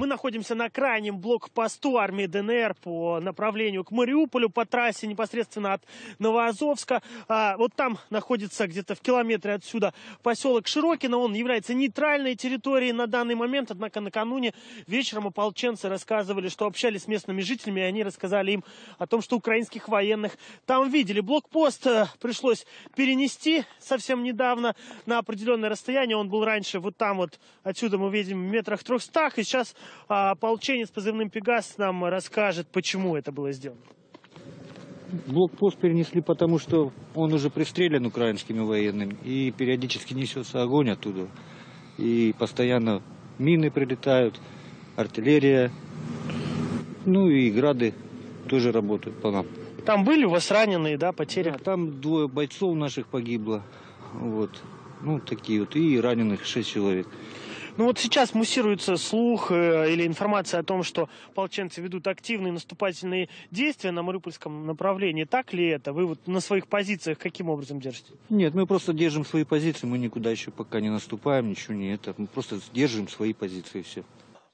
Мы находимся на крайнем блокпосту армии ДНР по направлению к Мариуполю по трассе непосредственно от Новоазовска. А, вот там находится где-то в километре отсюда поселок Широкино. Он является нейтральной территорией на данный момент. Однако накануне вечером ополченцы рассказывали, что общались с местными жителями, и они рассказали им о том, что украинских военных там видели. Блокпост э, пришлось перенести совсем недавно на определенное расстояние. Он был раньше вот там вот, отсюда мы видим, в метрах трехстах. И сейчас а, ополченец с позывным «Пегас» нам расскажет, почему это было сделано. Блокпост перенесли, потому что он уже пристрелен украинскими военными, и периодически несется огонь оттуда. И постоянно мины прилетают, артиллерия, ну и грады тоже работают по нам. Там были у вас раненые, да, потери? Да, там двое бойцов наших погибло, вот, ну такие вот, и раненых шесть человек. Ну вот сейчас муссируется слух э, или информация о том, что ополченцы ведут активные наступательные действия на Мариупольском направлении. Так ли это? Вы вот на своих позициях каким образом держите? Нет, мы просто держим свои позиции, мы никуда еще пока не наступаем, ничего не это. Мы просто держим свои позиции, все.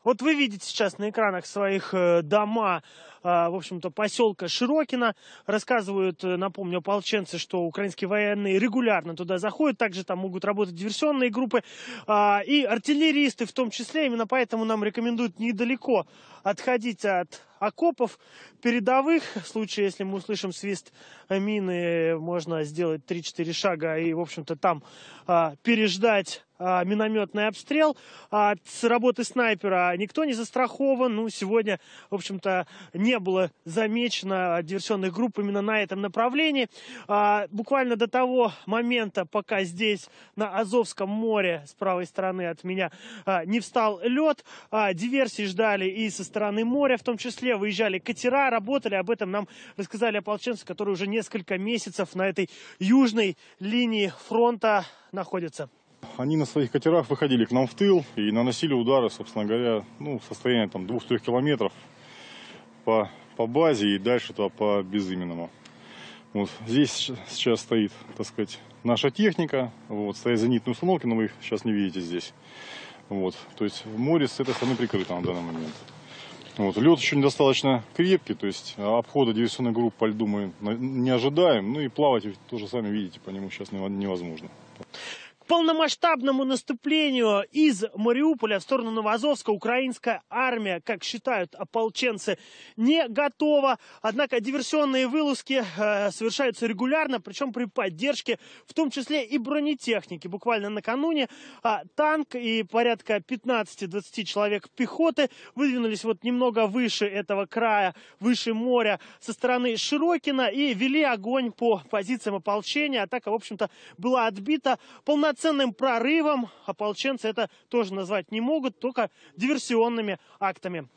Вот вы видите сейчас на экранах своих э, дома, э, в общем-то, поселка Широкино. Рассказывают, э, напомню, ополченцы, что украинские военные регулярно туда заходят. Также там могут работать диверсионные группы а, и артиллеристы в том числе. Именно поэтому нам рекомендуют недалеко отходить от окопов передовых. В случае, если мы услышим свист мины, можно сделать 3-4 шага и, в общем-то, там а, переждать а, минометный обстрел. А, с работы снайпера никто не застрахован. Ну, сегодня, в общем-то, не было замечено диверсионных групп именно на этом направлении. А, буквально до того момента, пока здесь, на Азовском море, с правой стороны от меня, а, не встал лед, диверсии ждали и со стороны моря, в том числе выезжали катера, работали. Об этом нам рассказали ополченцы, которые уже несколько месяцев на этой южной линии фронта находятся. Они на своих катерах выходили к нам в тыл и наносили удары, собственно говоря, ну, в состоянии там 2-3 километров по, по базе и дальше туда по безыменному. Вот здесь сейчас стоит, так сказать, наша техника, вот, стоят зенитные установки, но вы их сейчас не видите здесь. Вот, то есть море с этой стороны прикрыто на данный момент. Вот, лед еще недостаточно крепкий, то есть обхода диверсионной группы по льду мы не ожидаем, ну и плавать тоже сами видите по нему сейчас невозможно полномасштабному наступлению из Мариуполя в сторону Новоазовска украинская армия, как считают ополченцы, не готова. Однако диверсионные вылазки э, совершаются регулярно, причем при поддержке, в том числе и бронетехники. Буквально накануне э, танк и порядка 15-20 человек пехоты выдвинулись вот немного выше этого края, выше моря, со стороны Широкина и вели огонь по позициям ополчения. Атака, в общем-то, была отбита полноценно полноценным прорывом ополченцы это тоже назвать не могут, только диверсионными актами.